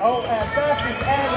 Oh, OFF is NSC.